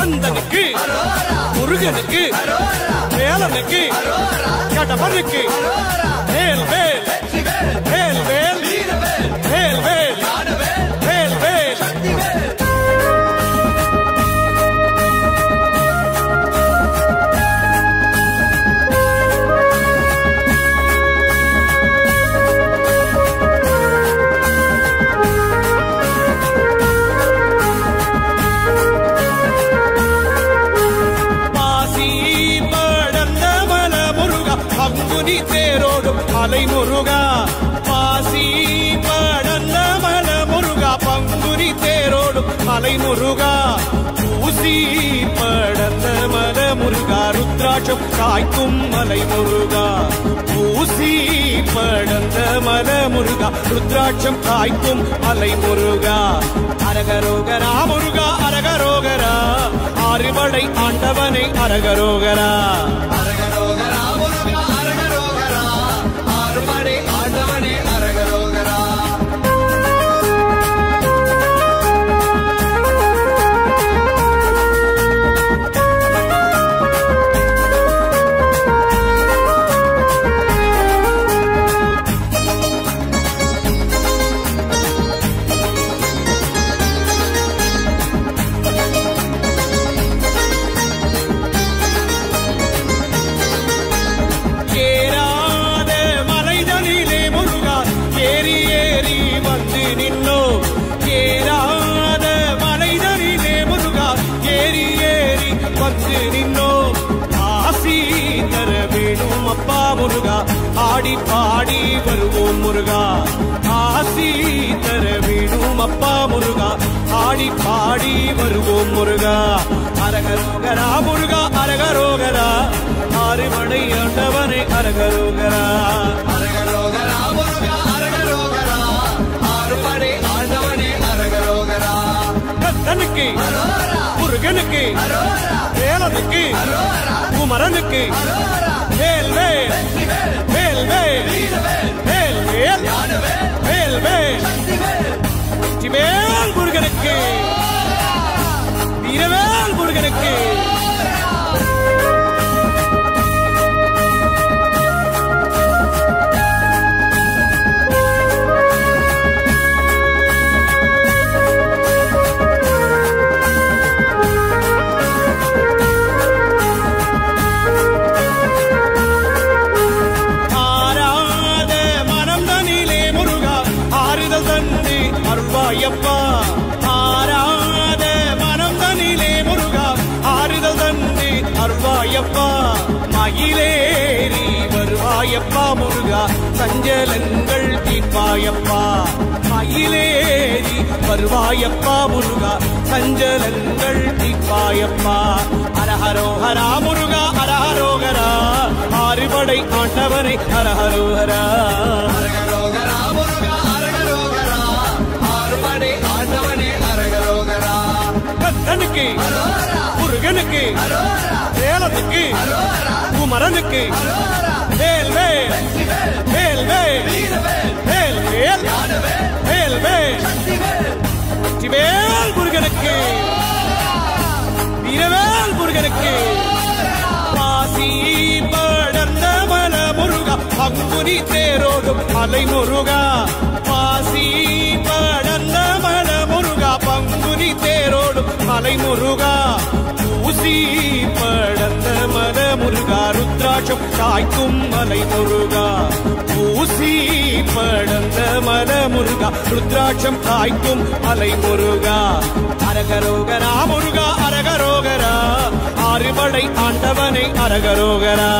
கந்தனுக்கு முருகனுக்கு வேலனுக்கு கடவனுக்கு மேல் மேல். மேல் முனி தேரோடும் அலை முருகா. பாசி படந்த மல முருகா. பங்குனி தேரோடும் அலை முருகா. ஊசி படந்த மல முருகா. ருத்ராட்சம் காய்க்கும் மலை முருகா. ஊசி படந்த மல முருகா. ருத்ராட்சம் காய்க்கும் அலை முருகா. அரகரோகரா முருகா அரகரோகரா. ஆறுபடை ஆண்டவனை அரகரோகரா. ஆடி பாடி வருவோம் முருகா. ஆசி தர வேணும் அப்பா முருகா. ஆடி பாடி வருவோம் முருகா. அரகரோகரா முருகா அரகரோகரா. ஆறுமடை ஆண்டவனை அரகரோகரா. அரகரோகரா முருகா அரகரோகரா. ஆறுபடை ஆண்டவனே அரகரோகரா. கந்தனுக்கு முருகனுக்கு வேலனுக்கு குமரனுக்கு வேல் முருகனுக்கு இரவேல் முருகனுக்கு வருவாயப்பா முருகா சஞ்சலங்கள் தீர்ப்பாயப்பா. அரஹரோஹரா முருகா அரஹரோகரா ஆறுபடை ஆண்டவனை அரஹரோஹரா கந்தனுக்கு முருகனுக்கு வேலனுக்கு குமரனுக்கு. வேல் வேல் வேல் வேல் வேல் வேல் வேல் வேல் வெற்றிவேல் முருகனுக்கு. வீரவேல் முருகனுக்கு. பாசி படர்ந்த மல முருகா பங்குனி தேரோடும் அலை முருகா பாசி படர்ந்த மல முருகா பங்குனி தேரோடும் அலை முருகா பூசி படத்த மன முருகா ருத்ராட்சம் தாய்க்கும் மலை முருகா. பூசி படந்த மன முருகா ருத்ராட்சம் தாய்க்கும் மலை முருகா. அரகரோகரா முருகா அரகரோகரா. ஆறுபடை ஆண்டவனை அரகரோகரா.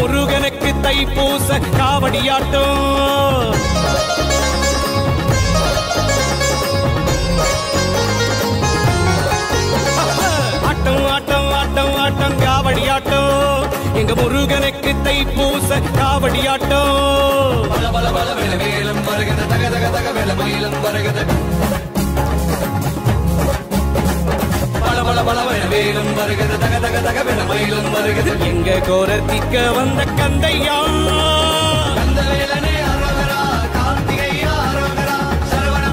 முருகனுக்கு தை பூச காவடியாட்டம். ஆட்டம் ஆட்டம் ஆட்டம் ஆட்டம் காவடியாட்டம். எங்க முருகனுக்கு தை பூச காவடியாட்டம். பல பல பல வேல வேலும் வருகிறது. தக தக தக வேல மயிலும் வருகிறது. பல வேலும் வருகிறது. தக தக தக வேல மயிலும் வருகிறது. எங்க கோரத்திக்க வந்த கந்தையா? கந்த வேலனே அரோகரா கார்த்திகையா அரோகரா சரவண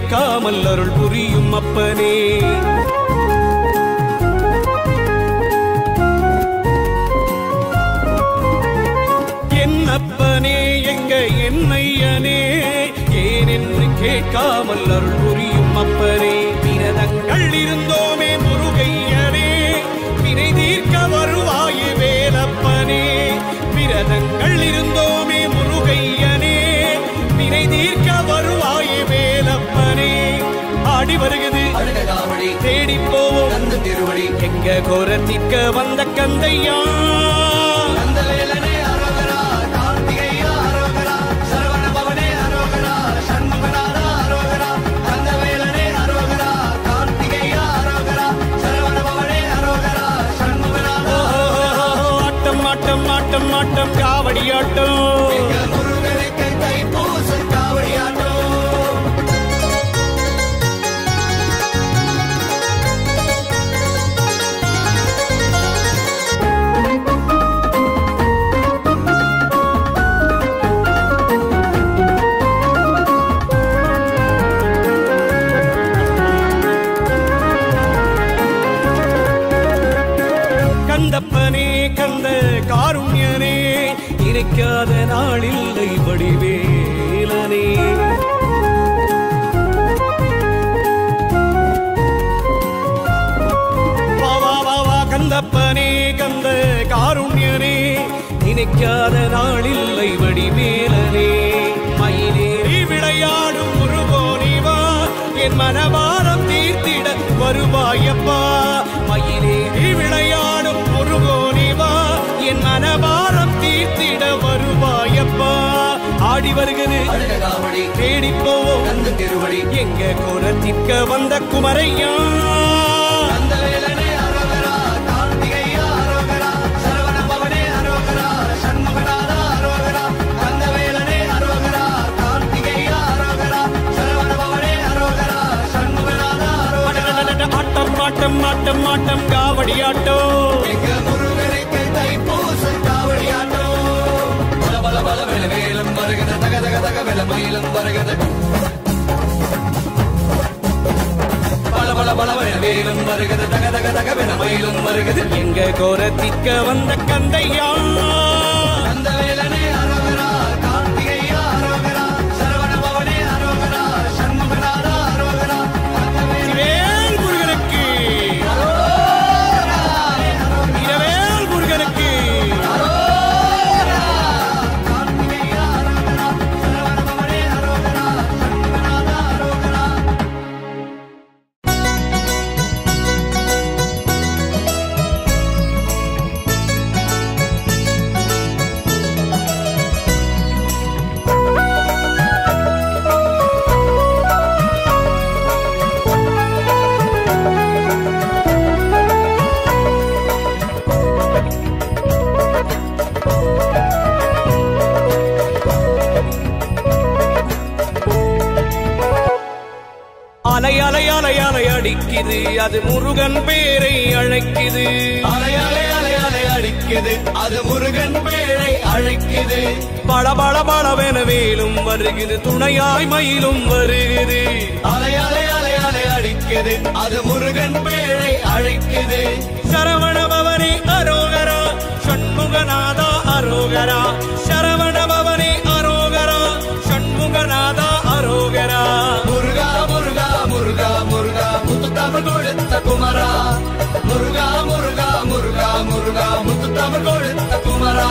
ஏனென்று கேட்காமல் அருள் புரியும் அப்பனே. என்னப்பனே எங்க என்னையனே ஏனென்று கேட்காமல் அருள் புரியும் அப்பனே. விரதங்கள் இருந்தோமே முருகையனே வினை தீர்க்க வருவாயு வேலப்பனே. விரதங்கள் இருந்தோமே முருகையனே. அரோகரா கந்த வேலனே அரோகரா கார்த்திகையா அரோகரா சரவண பவனே அரோகரா சண்முகநாதா ஆட்டம் ஆட்டம் ஆட்டம் ஆட்டம் காவடி ஆட்டம். கந்தப்பனே கந்த காருண்யனே நினைக்காத நாளில்லை வடிவேலனே மயிலேறி விளையாடும் முருகோனே வா என் மனபாரம் தீர்த்திட வருவாயப்பா. மயிலேறி விளையாடும் முருகோனே வா என் மனபாரம் தீர்த்திட வருவாயப்பா. ஆடி வருகிறது அழுக காவடி தேடி போவோம் கந்த திருவடி. எங்க குரத்திற்க வந்த குமரையா? ஆட்டம் காவடியாட்டோ வேலும் வருகிறது தக தக தக வேல மயிலும் வருகிறது பல பல பல வேல வேலும் தக தக தக மயிலும் எங்க கோரத்திற்க வந்த கந்தையா? அது முருகன் பேரை அழைக்குது. பள பள பளவென வேலும் வருகிறது. துணையாய் மயிலும் வருகிறது. அலை அலை அலை அலை அடிக்குது. அது முருகன் பேழை அழைக்குது. சரவண பவனி அரோகரா. சண்முகநாதா அரோகரா. சரவண பவனி அரோகரா. சண்முகநாதா அரோகரா. முருகா முருகா முருகா முருகா. முத்து தமிழ் கொடுத்த குமரா. முருகா முருகா. முருகா முருகா முத்து தமிழ் கொடுத்த குமரா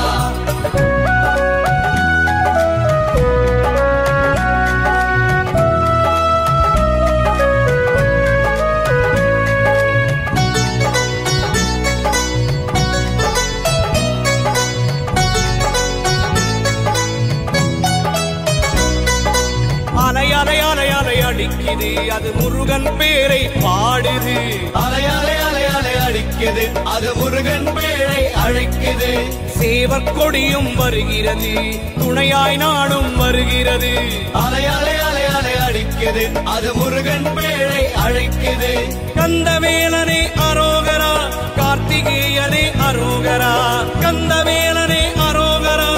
அடிக்குது அது முருகன் பேழை அழைக்குது சேவற் கொடியும் வருகிறது. துணையாய் நாடும் வருகிறது. அலை அலை அலை அலை அடிக்குது அது முருகன் பேழை அழைக்குது கந்தவேலனே அரோகரா கார்த்திகேயனே அரோகரா. கந்தவேலனே அரோகரா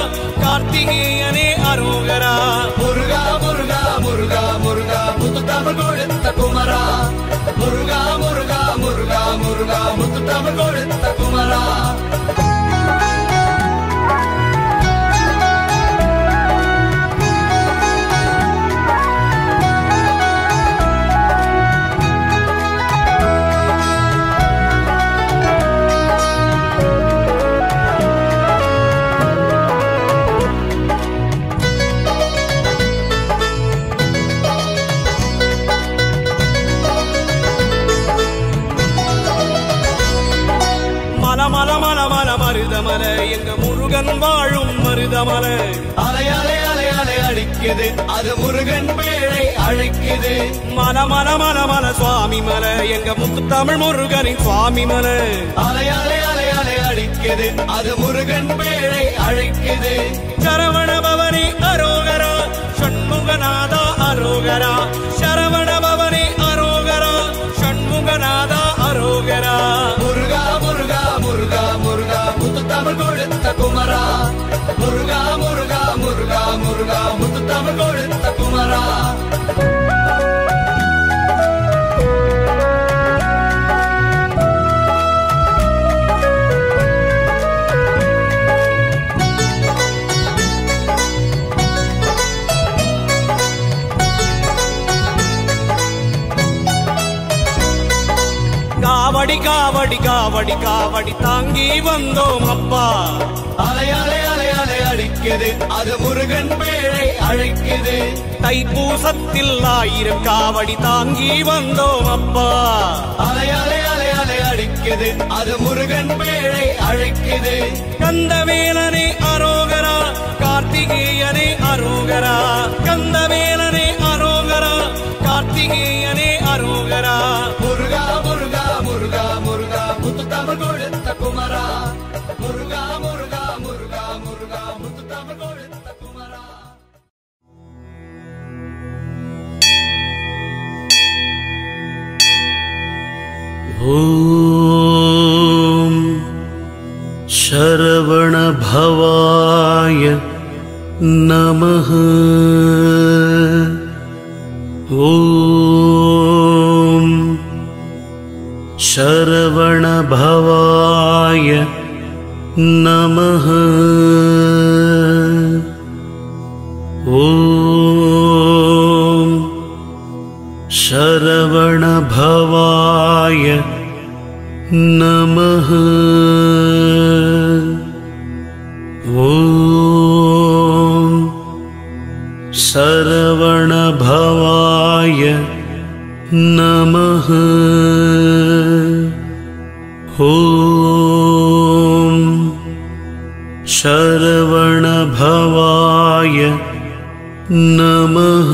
கார்த்திகேயனே அரோகரா. முருகா முருகா முருகா முருகா முத்து தமிழ் கொடுத்த குமரா. முருகா முருகா முத்து தமிழ் அழைக்குது மல மல மல மல சுவாமி மல. எங்க முத்து தமிழ் முருகனின் சுவாமி மல. அலை அலை அலை அலை அடிக்குது. அது முருகன் பேரை அழைக்குது. சரவண பவனி அரோகரா. சண்முகநாதா அரோகரா. சரவண பவனி அரோகரா. சண்முகநாதா அரோகரா. முருகா முருகா முருகா முருகா. முத்து தமிழ் கொடுத்த குமரா முருகா முருகா முருகா முருகா முத்து தமிழ் கொடுத்த குமரா காவடி காவடி காவடி தாங்கி வந்தோம் அப்பா. அலை அலை அலை அலை அடிக்குது. அது முருகன் பேழை அழைக்குது. தைப்பூசத்தில் ஆயிரம் காவடி தாங்கி வந்தோம் அப்பா. அலை அலை அலை அலை அடிக்குது. அது முருகன் பேழை அழைக்குது. கந்தவேலனே नमः। ॐ शरवणभवाय नमः। ॐ शरवणभवाय नमः शरवणभवाय नमः। ॐ शरवणभवाय नमः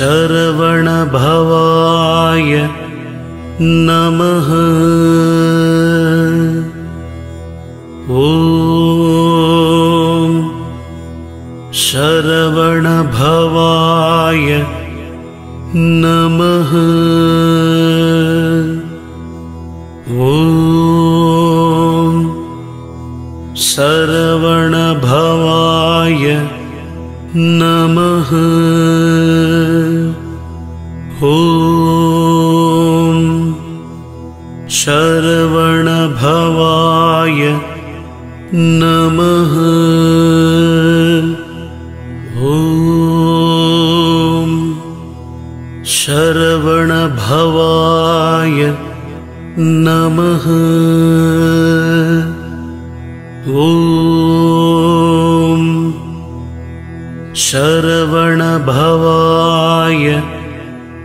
शरवणभवाय नमः हो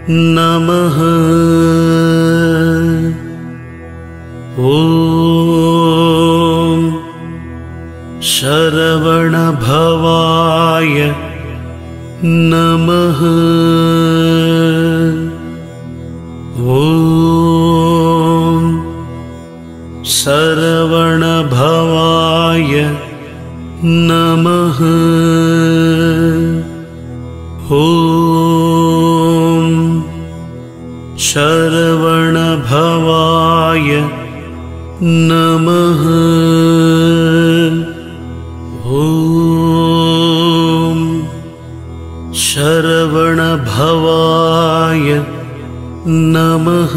नमः शरवणभवाय नमः। ॐ शरवणभवाय नमः